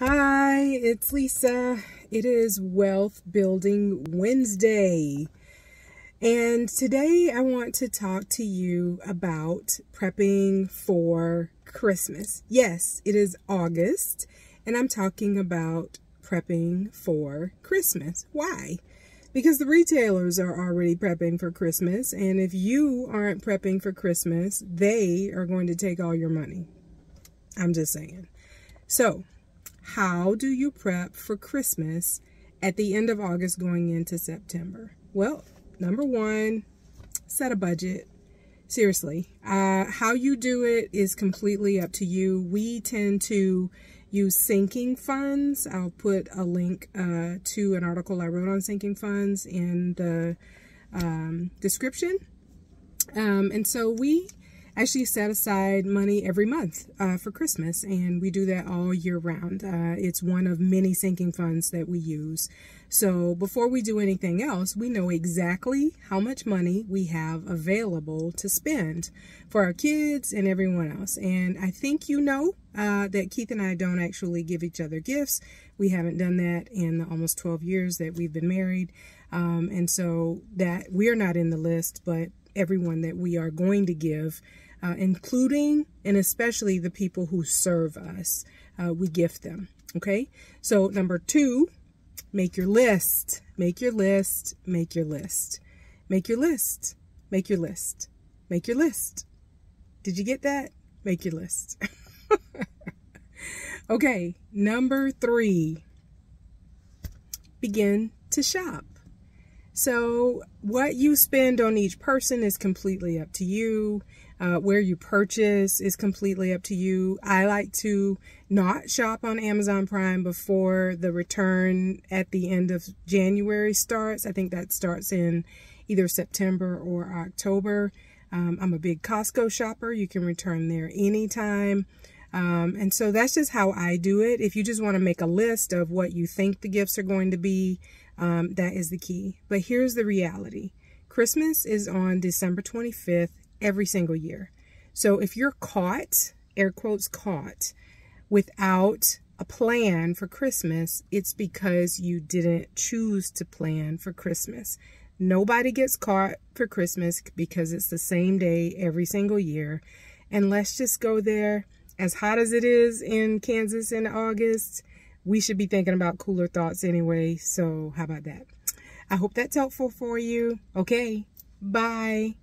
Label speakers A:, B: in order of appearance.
A: Hi, it's Lisa. It is Wealth Building Wednesday. And today I want to talk to you about prepping for Christmas. Yes, it is August, and I'm talking about prepping for Christmas. Why? Because the retailers are already prepping for Christmas, and if you aren't prepping for Christmas, they are going to take all your money. I'm just saying. So, how do you prep for Christmas at the end of August going into September? Well, number one, set a budget. Seriously, uh, how you do it is completely up to you. We tend to use sinking funds. I'll put a link uh, to an article I wrote on sinking funds in the um, description. Um, and so we actually set aside money every month uh, for Christmas, and we do that all year round. Uh, it's one of many sinking funds that we use. So before we do anything else, we know exactly how much money we have available to spend for our kids and everyone else. And I think you know uh, that Keith and I don't actually give each other gifts. We haven't done that in the almost 12 years that we've been married. Um, and so that we're not in the list, but everyone that we are going to give uh, including and especially the people who serve us. Uh, we gift them. Okay. So number two, make your list. Make your list. Make your list. Make your list. Make your list. Make your list. Did you get that? Make your list. okay. Number three, begin to shop. So what you spend on each person is completely up to you. Uh, where you purchase is completely up to you. I like to not shop on Amazon Prime before the return at the end of January starts. I think that starts in either September or October. Um, I'm a big Costco shopper. You can return there anytime. Um, and so that's just how I do it. If you just want to make a list of what you think the gifts are going to be, um, that is the key. But here's the reality. Christmas is on December 25th every single year. So if you're caught, air quotes caught, without a plan for Christmas, it's because you didn't choose to plan for Christmas. Nobody gets caught for Christmas because it's the same day every single year. And let's just go there. As hot as it is in Kansas in August, we should be thinking about cooler thoughts anyway. So how about that? I hope that's helpful for you. Okay, bye.